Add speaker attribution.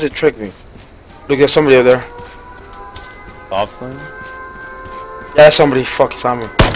Speaker 1: does it trick me? Look, there's somebody over there.
Speaker 2: Soft?
Speaker 1: Yeah, somebody fucking on me.